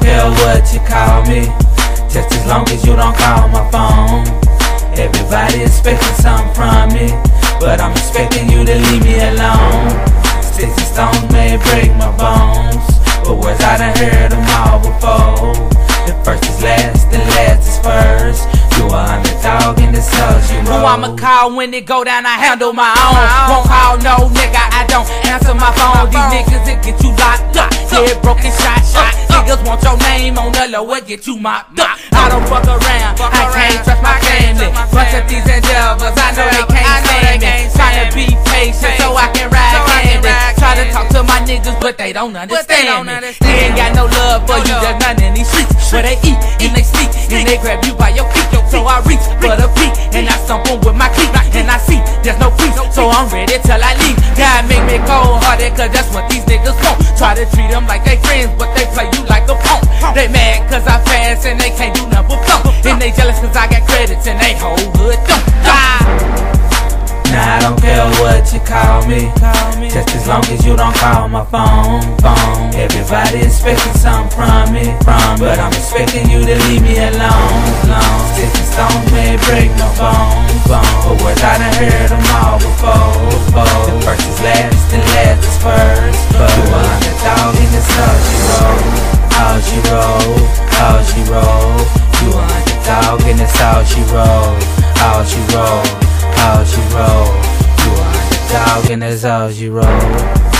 don't care what you call me, just as long as you don't call my phone. Everybody expecting something from me, but I'm expecting you to leave me alone. Sticks and stones may break my bones, but words I done heard them all before. The first is last, the last is first. You are underdog in the cells, you know. Who I'ma call when it go down, I handle my own. Won't call no nigga, I don't answer my phone. These niggas, that get you locked up. Head broken, shot, shot. Niggas want your name on the low, it get you mopped up. I don't fuck around, I can't trust my family. Bunch of these endeavors, I know they can't stand me. Tryna be patient so I can ride candy. Try to talk to my niggas, but they don't understand me. They ain't got no love for you, there's none in these streets. Where they eat and they sleep and they grab you by your feet. So I reach for the beat and I stomp 'em with my cleat. And I see there's no peace, so I'm ready till I leave. God make me cold hearted, cause that's what these niggas want. Try to treat them like they friends, but they They mad cause I fast and they can't do nothing but flunk. And they jealous cause I got credits and they whole hood don't. Ah. Now I don't care what you call me. Just as long as you don't call my phone, phone. Everybody expecting something from me, from me. But I'm expecting you to leave me alone, alone. Stones may break my bones, bones. But words I done heard them all before. She wrote, all she wrote. You a underdog in this all she wrote.